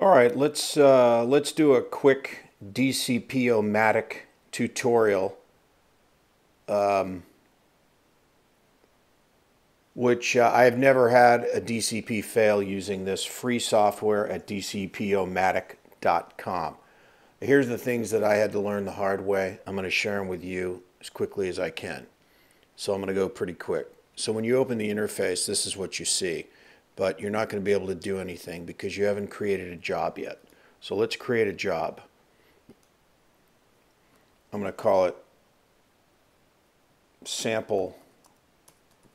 All right, let's uh, let's do a quick DCP-O-Matic tutorial, um, which uh, I have never had a DCP fail using this free software at dcpomatic.com. Here's the things that I had to learn the hard way. I'm going to share them with you as quickly as I can. So I'm going to go pretty quick. So when you open the interface, this is what you see but you're not going to be able to do anything because you haven't created a job yet. So let's create a job. I'm going to call it sample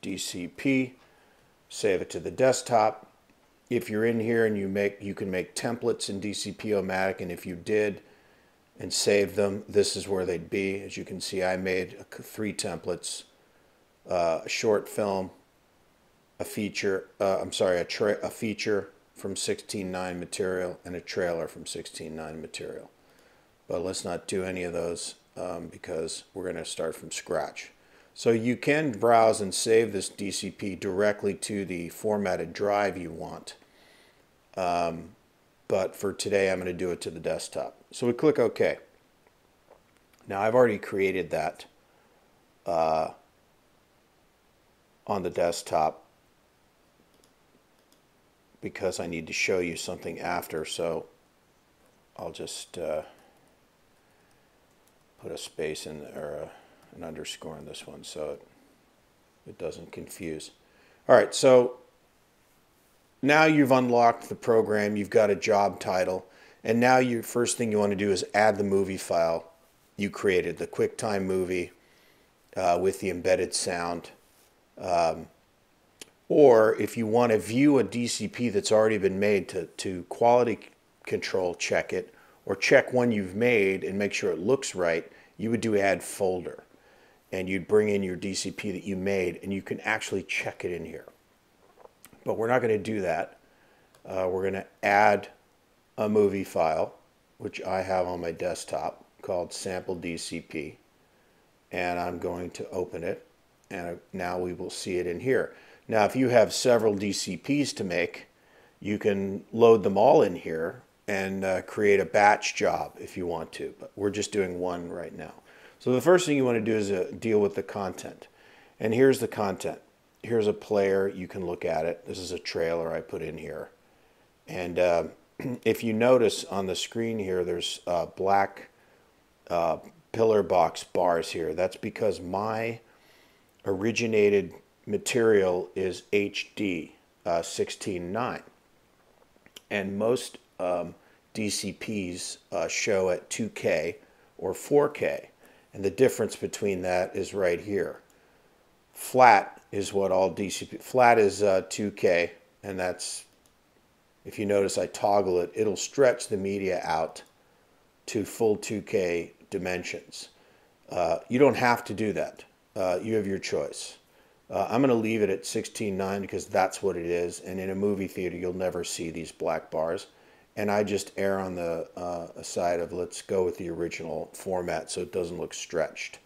DCP, save it to the desktop. If you're in here and you make, you can make templates in DCP-O-Matic, and if you did and save them, this is where they'd be. As you can see, I made three templates, uh, a short film, a feature, uh, I'm sorry, a, tra- a feature from 16.9 material and a trailer from 16.9 material. But let's not do any of those um, because we're going to start from scratch. So you can browse and save this DCP directly to the formatted drive you want. Um, but for today, I'm going to do it to the desktop. So we click OK. Now I've already created that uh, on the desktop because I need to show you something after, so I'll just uh, put a space in or an underscore in this one so it, it doesn't confuse. All right, so now you've unlocked the program, you've got a job title, and now your first thing you want to do is add the movie file you created, the QuickTime movie uh, with the embedded sound. Um, or if you want to view a DCP that's already been made to, to quality control check it, or check one you've made and make sure it looks right, you would do add folder. And you'd bring in your DCP that you made, and you can actually check it in here. But we're not going to do that. Uh, we're going to add a movie file, which I have on my desktop called sample DCP. And I'm going to open it, and now we will see it in here. Now, if you have several DCPs to make, you can load them all in here and uh, create a batch job if you want to, but we're just doing one right now. So the first thing you want to do is uh, deal with the content. And here's the content. Here's a player. You can look at it. This is a trailer I put in here. And uh, if you notice on the screen here, there's uh, black uh, pillar box bars here. That's because my originated material is HD uh, 16.9. And most um, DCPs uh, show at 2K or 4K. And the difference between that is right here. Flat is what all DCP, flat is uh, 2K, and that's, if you notice I toggle it, it'll stretch the media out to full 2K dimensions. Uh, you don't have to do that. Uh, you have your choice. Uh, I'm going to leave it at 16.9 because that's what it is. And in a movie theater, you'll never see these black bars. And I just err on the uh, side of let's go with the original format so it doesn't look stretched.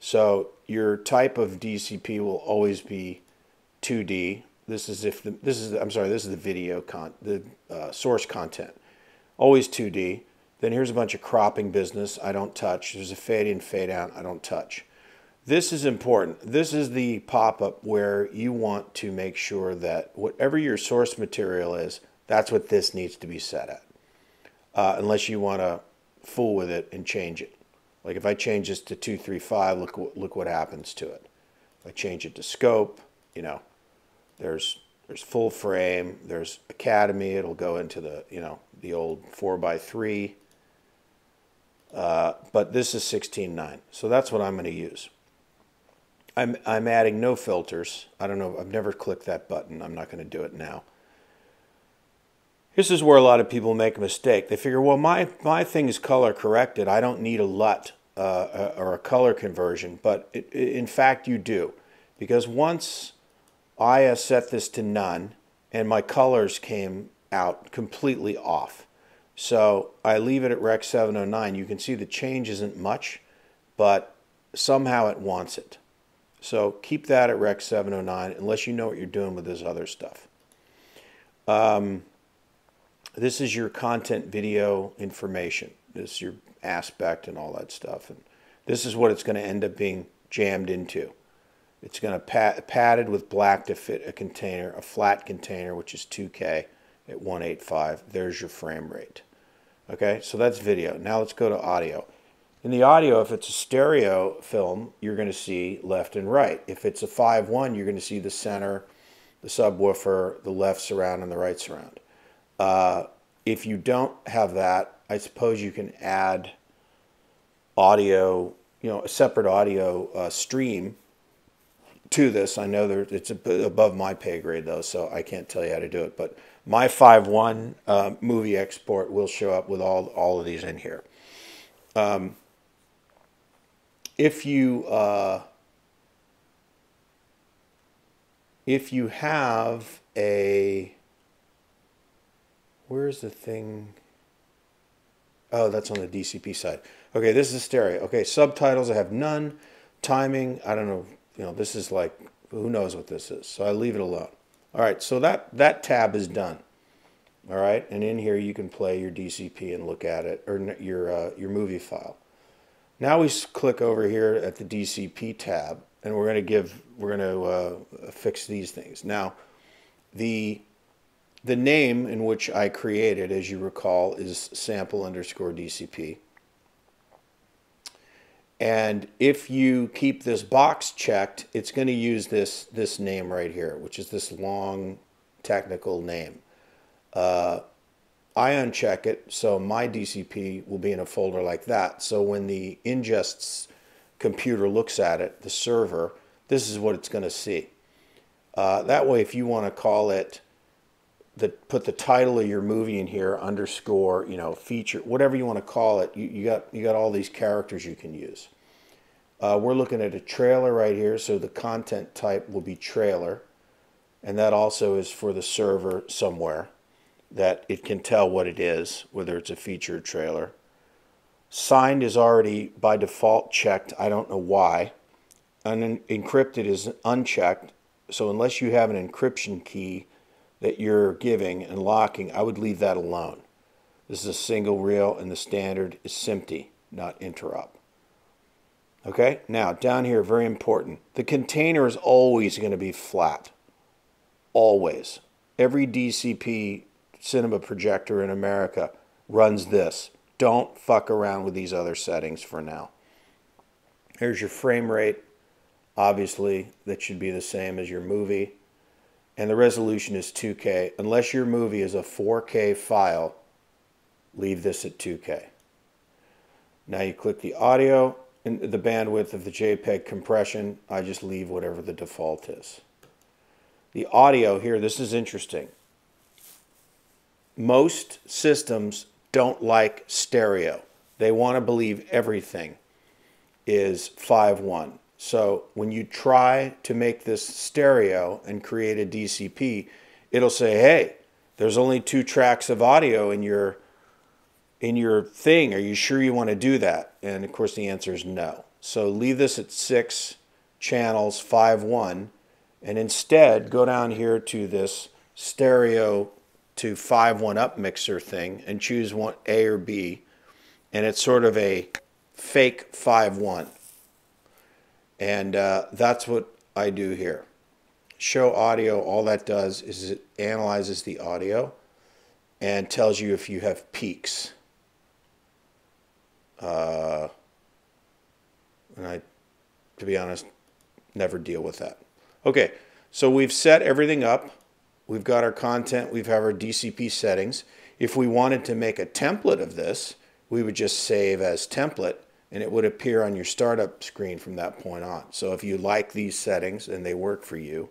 So your type of DCP will always be 2D. This is if the, this is I'm sorry, this is the video con the uh, source content. Always 2D. Then here's a bunch of cropping business I don't touch. There's a fade in, fade out I don't touch. This is important. This is the pop-up where you want to make sure that whatever your source material is, that's what this needs to be set at. Uh, unless you want to fool with it and change it. Like if I change this to 235, look, look what happens to it. If I change it to scope, you know, there's there's full frame, there's academy, it'll go into the, you know, the old 4 by 3 uh, but this is 16.9. So that's what I'm going to use. I'm, I'm adding no filters. I don't know. I've never clicked that button. I'm not going to do it now. This is where a lot of people make a mistake. They figure, well, my, my thing is color corrected. I don't need a LUT uh, or a color conversion. But it, in fact, you do. Because once I set this to none and my colors came out completely off. So I leave it at Rec 709. You can see the change isn't much, but somehow it wants it. So keep that at Rec 709 unless you know what you're doing with this other stuff. Um, this is your content video information. This is your aspect and all that stuff. And this is what it's going to end up being jammed into. It's going to pad, padded with black to fit a container, a flat container, which is 2K at 185. There's your frame rate. Okay, so that's video. Now let's go to audio. In the audio, if it's a stereo film, you're going to see left and right. If it's a 5-1, you're going to see the center, the subwoofer, the left surround, and the right surround. Uh, if you don't have that, I suppose you can add audio, you know, a separate audio uh, stream to this. I know that it's above my pay grade though, so I can't tell you how to do it. But my 5.1 uh, movie export will show up with all all of these in here. Um, if you uh, if you have a where's the thing? Oh, that's on the DCP side. Okay, this is a stereo. Okay, subtitles I have none. Timing, I don't know. You know, this is like who knows what this is. So I leave it alone. All right, so that that tab is done. All right, and in here you can play your DCP and look at it or your uh, your movie file. Now we click over here at the DCP tab, and we're going to give we're going to uh, fix these things. Now, the the name in which I created, as you recall, is sample underscore DCP. And if you keep this box checked, it's going to use this, this name right here, which is this long technical name. Uh, I uncheck it, so my DCP will be in a folder like that. So when the ingest's computer looks at it, the server, this is what it's going to see. Uh, that way, if you want to call it, the, put the title of your movie in here, underscore, you know, feature, whatever you want to call it, you, you got you got all these characters you can use. Uh, we're looking at a trailer right here, so the content type will be trailer, and that also is for the server somewhere that it can tell what it is, whether it's a featured trailer. Signed is already by default checked. I don't know why. Un encrypted is unchecked. So unless you have an encryption key that you're giving and locking, I would leave that alone. This is a single reel and the standard is SMPTE, not Interop. Okay, now down here, very important. The container is always going to be flat. Always. Every DCP cinema projector in America runs this. Don't fuck around with these other settings for now. Here's your frame rate. Obviously, that should be the same as your movie. And the resolution is 2K. Unless your movie is a 4K file, leave this at 2K. Now you click the audio and the bandwidth of the JPEG compression. I just leave whatever the default is. The audio here, this is interesting most systems don't like stereo. They want to believe everything is 5-1. So when you try to make this stereo and create a DCP, it'll say, hey, there's only two tracks of audio in your in your thing. Are you sure you want to do that? And of course the answer is no. So leave this at six channels, 5-1, and instead go down here to this stereo to 5-1 up mixer thing and choose one A or B. And it's sort of a fake 5-1. And uh, that's what I do here. Show audio, all that does is it analyzes the audio and tells you if you have peaks. Uh, and I, to be honest, never deal with that. Okay, so we've set everything up. We've got our content, we've have our DCP settings. If we wanted to make a template of this, we would just save as template and it would appear on your startup screen from that point on. So if you like these settings and they work for you,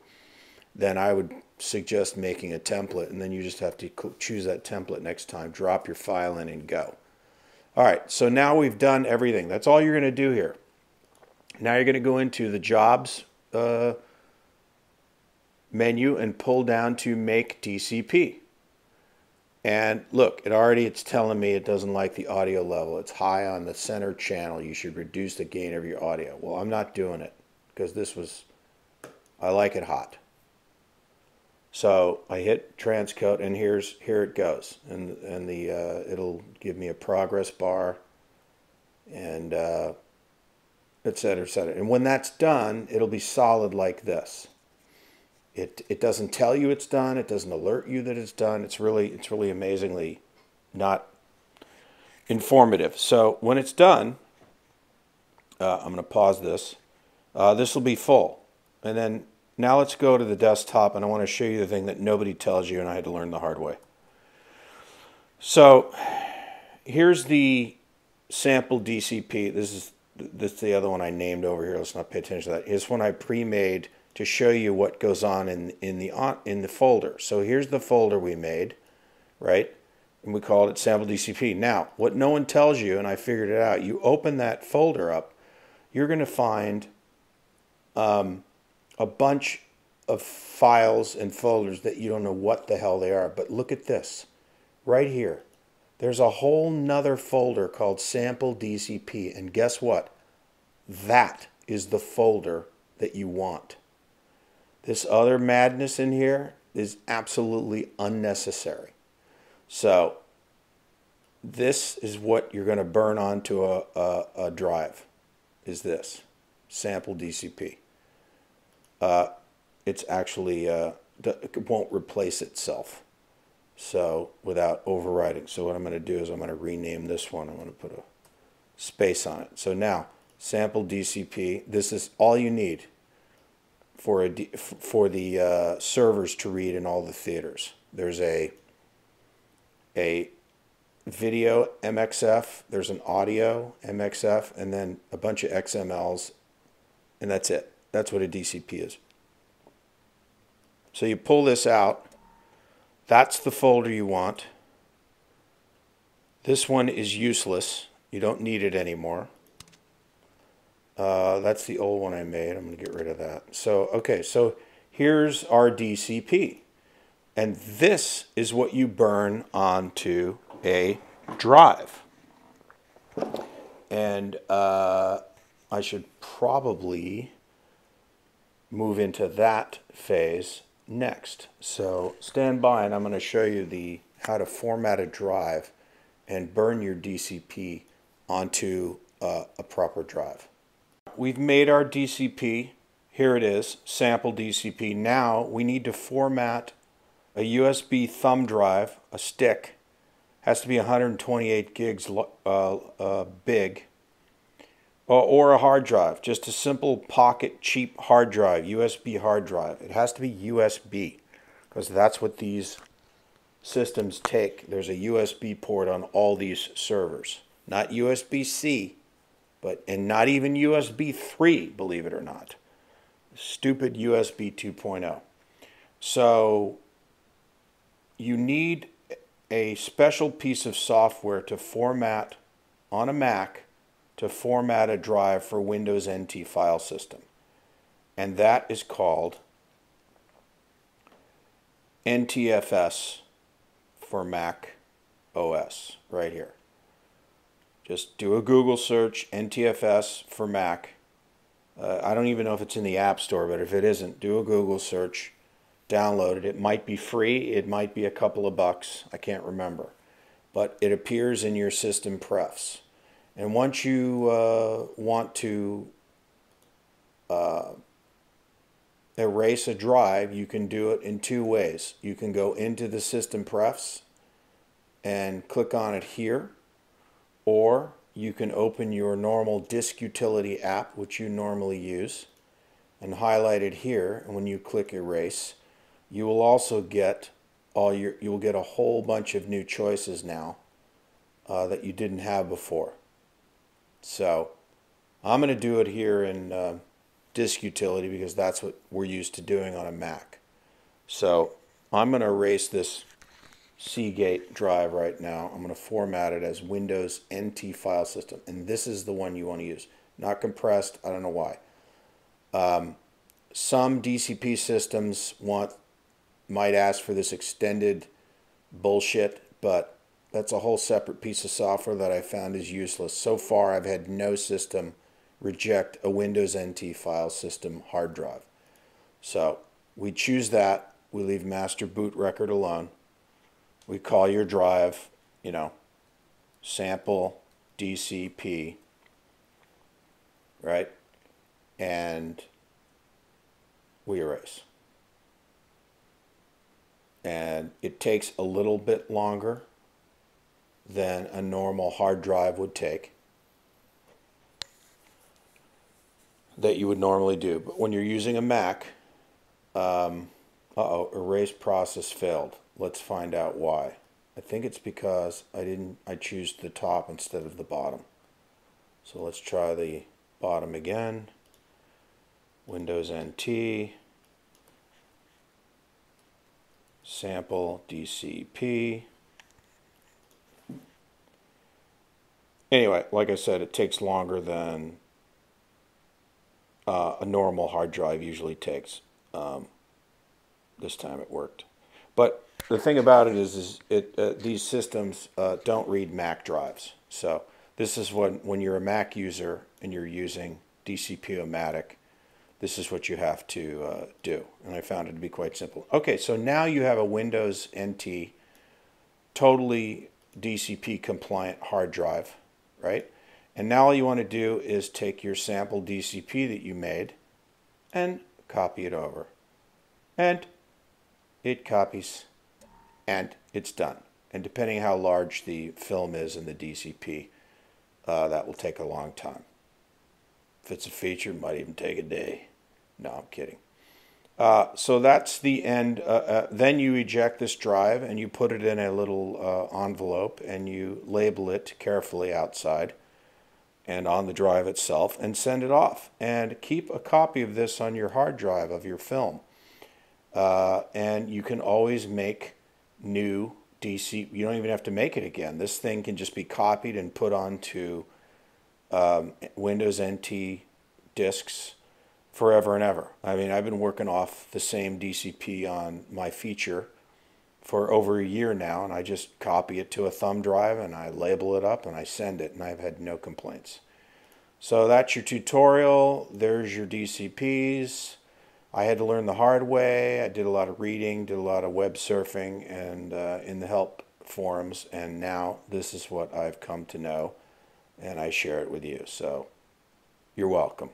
then I would suggest making a template and then you just have to choose that template next time, drop your file in and go. All right, so now we've done everything. That's all you're going to do here. Now you're going to go into the jobs uh, menu and pull down to make DCP. And look, it already it's telling me it doesn't like the audio level. It's high on the center channel. You should reduce the gain of your audio. Well, I'm not doing it because this was I like it hot. So I hit transcode, and here's here it goes, and and the uh, it'll give me a progress bar, and uh, et cetera, et cetera. And when that's done, it'll be solid like this. It it doesn't tell you it's done. It doesn't alert you that it's done. It's really it's really amazingly not informative. So when it's done, uh, I'm going to pause this. Uh, this will be full, and then now let's go to the desktop and I want to show you the thing that nobody tells you and I had to learn the hard way. So here's the sample DCP. This is this is the other one I named over here. Let's not pay attention to that. Here's one I pre-made to show you what goes on in in the in the folder. So here's the folder we made, right? And we called it sample DCP. Now, what no one tells you, and I figured it out, you open that folder up, you're going to find um, a bunch of files and folders that you don't know what the hell they are. But look at this right here. There's a whole nother folder called sample DCP. And guess what? That is the folder that you want. This other madness in here is absolutely unnecessary. So this is what you're going to burn onto a, a, a drive is this sample DCP uh, it's actually uh, it won't replace itself. So without overriding. So what I'm going to do is I'm going to rename this one. I'm going to put a space on it. So now sample DCP. This is all you need for a for the uh, servers to read in all the theaters. There's a a video MXF, there's an audio MXF, and then a bunch of XMLs, and that's it. That's what a DCP is. So you pull this out. That's the folder you want. This one is useless. You don't need it anymore. Uh, that's the old one I made. I'm going to get rid of that. So, okay, so here's our DCP. And this is what you burn onto a drive. And uh, I should probably move into that phase next. So stand by and I'm going to show you the how to format a drive and burn your DCP onto uh, a proper drive. We've made our DCP. Here it is, sample DCP. Now we need to format a USB thumb drive, a stick, has to be 128 gigs uh, uh, big or a hard drive, just a simple pocket cheap hard drive, USB hard drive. It has to be USB because that's what these systems take. There's a USB port on all these servers, not USB-C, but and not even USB 3, believe it or not. Stupid USB 2.0. So you need a special piece of software to format on a Mac to format a drive for Windows NT file system. And that is called NTFS for Mac OS right here. Just do a Google search, NTFS for Mac. Uh, I don't even know if it's in the App Store, but if it isn't, do a Google search, download it. It might be free, it might be a couple of bucks, I can't remember. But it appears in your system prefs. And once you uh, want to uh, erase a drive, you can do it in two ways. You can go into the system prefs and click on it here, or you can open your normal disk utility app, which you normally use, and highlight it here. And when you click erase, you will also get all your, you will get a whole bunch of new choices now uh, that you didn't have before. So I'm going to do it here in uh, disk utility because that's what we're used to doing on a Mac. So I'm going to erase this Seagate drive right now. I'm going to format it as Windows NT file system. And this is the one you want to use. Not compressed. I don't know why. Um, some DCP systems want might ask for this extended bullshit, but that's a whole separate piece of software that I found is useless. So far, I've had no system reject a Windows NT file system hard drive. So we choose that We leave master boot record alone. We call your drive, you know, sample DCP, right? And we erase. And it takes a little bit longer than a normal hard drive would take that you would normally do. But when you're using a Mac, um, uh-oh, erase process failed. Let's find out why. I think it's because I didn't, I choose the top instead of the bottom. So let's try the bottom again. Windows NT, sample DCP. Anyway, like I said, it takes longer than uh, a normal hard drive usually takes. Um, this time it worked. But the thing about it is, is it uh, these systems uh, don't read Mac drives. So this is when when you're a Mac user and you're using DCP-O-Matic, this is what you have to uh, do. And I found it to be quite simple. Okay, so now you have a Windows NT totally DCP compliant hard drive, right? And now all you want to do is take your sample DCP that you made and copy it over. And it copies and it's done. And depending how large the film is in the DCP, uh, that will take a long time. If it's a feature, it might even take a day. No, I'm kidding. Uh, so that's the end. Uh, uh, then you eject this drive and you put it in a little uh, envelope and you label it carefully outside and on the drive itself and send it off. And keep a copy of this on your hard drive of your film. Uh, and you can always make new DC. You don't even have to make it again. This thing can just be copied and put onto um, Windows NT disks forever and ever. I mean, I've been working off the same DCP on my feature for over a year now, and I just copy it to a thumb drive and I label it up and I send it, and I've had no complaints. So that's your tutorial. There's your DCPs. I had to learn the hard way. I did a lot of reading, did a lot of web surfing, and uh, in the help forums, and now this is what I've come to know, and I share it with you. So you're welcome.